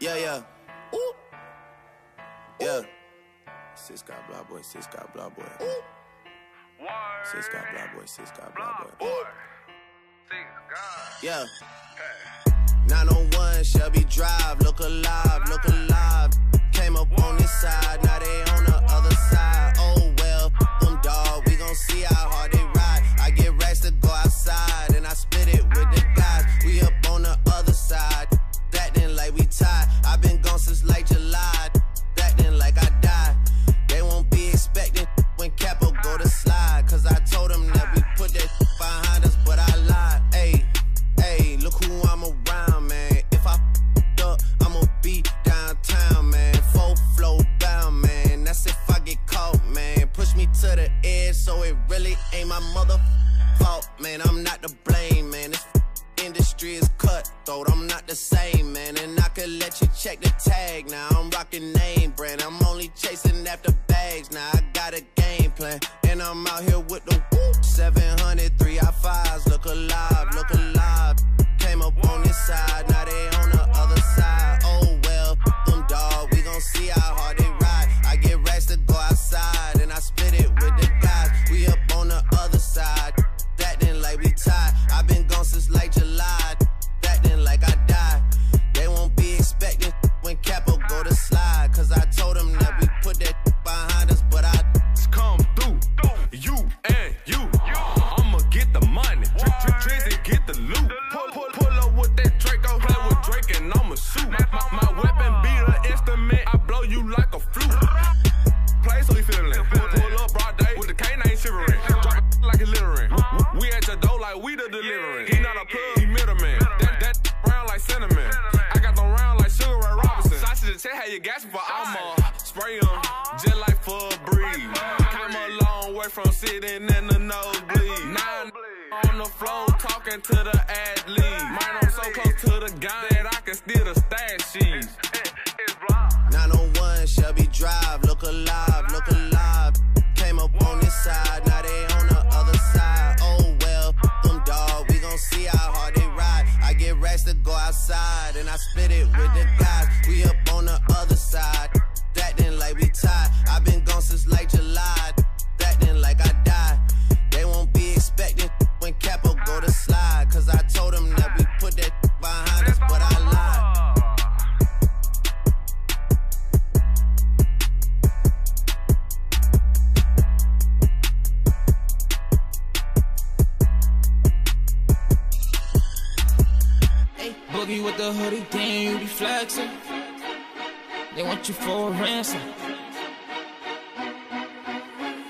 Yeah, yeah. Ooh. Yeah. Sis got blah boy, sis got blah boy. Sis got blah boy, sis got blah boy. Yeah. 901 Shelby Drive, look alive, look alive. Came up on this side, man. I'm not to blame, man. This industry is cutthroat. I'm not the same, man. And I could let you check the tag now. I'm rocking name brand. I'm only chasing after bags now. I got a game plan. And I'm out here with the whoop. 700, 3 I 5s. Look alive, look alive. Came up on this side, now they on the other side. Sausage to tell how you gas for I'ma spray 'em just like for a breeze. Came a long way from sitting in the nosebleed. Nine on the floor talking to the athlete. Mine I'm so close to the gun that I can steal the stash sheets. 901 Shelby Drive, look alive, look alive. The hoodie, damn, you be flexing. They want you for a ransom.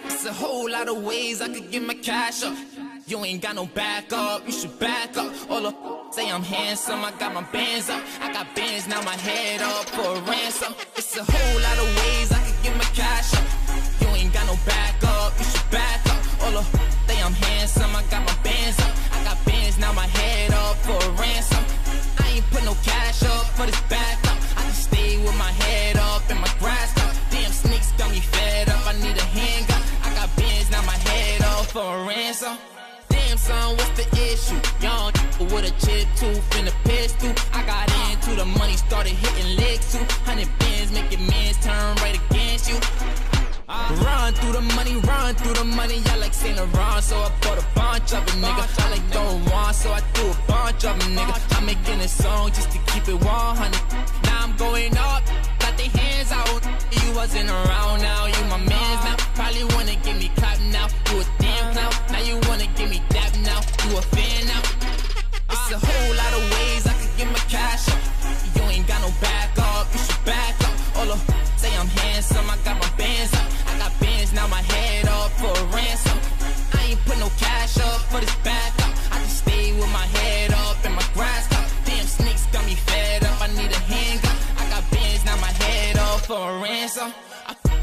It's a whole lot of ways I could get my cash up. You ain't got no backup, you should back up. All the say I'm handsome, I got my bands up. I got bands, now my head up for a ransom. It's a whole lot of ways I could get my cash up. You ain't got no backup, you should back up. All the say I'm handsome, I got my for a ransom. Damn son, what's the issue? Young with a chip tooth and a pistol. I got into the money, started hitting legs too. Hundred bands, making men's turn right against you. Run through the money, run through the money. I like Saint Laurent, so I bought a bunch of them, nigga. I like throwing one, so I threw a bunch of them, nigga. I'm making a song just to keep it 100. Now I'm going up, got their hands out. You wasn't around now, you my mans now. Probably wanna give me clap now, you a. Now you wanna give me dap now, you a fan now. It's a whole lot of ways I could get my cash up. You ain't got no backup, you should back up. All the say I'm handsome, I got my bands up. I got bands, now my head up for a ransom. I ain't put no cash up for this back up. I just stay with my head up and my grass up. Damn snakes got me fed up, I need a handgun. I got bands, now my head up for a ransom.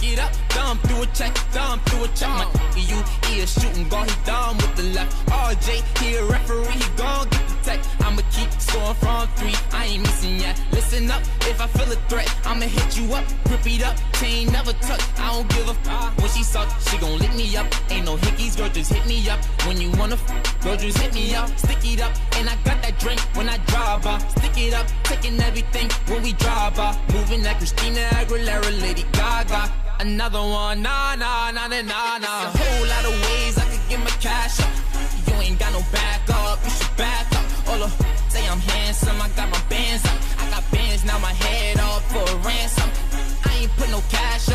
It up, thumb through a check, thumb through a check. My you, he a shooting guard, he dumb with the left. RJ, he a referee, he gon' get the tech. I'ma keep scoring from three. I ain't missing yet. Listen up, if I feel a threat, I'ma hit you up, grip it up, chain never tuck. I don't give a fuck when she suck, she gon' lick me up. Ain't no hickeys, girl, just hit me up. When you wanna f, girl, just hit me up. Stick it up, and I got that drink when I drive by. Stick it up, taking everything when we drive by. Moving like Christina Aguilera, Lady Gaga. Another one, nah, nah, nah, nah, nah, nah. A whole lot of ways I could get my cash up. You ain't got no backup, you should back up. All the say I'm handsome, I got my bands up. I got bands, now my head up for a ransom. I ain't put no cash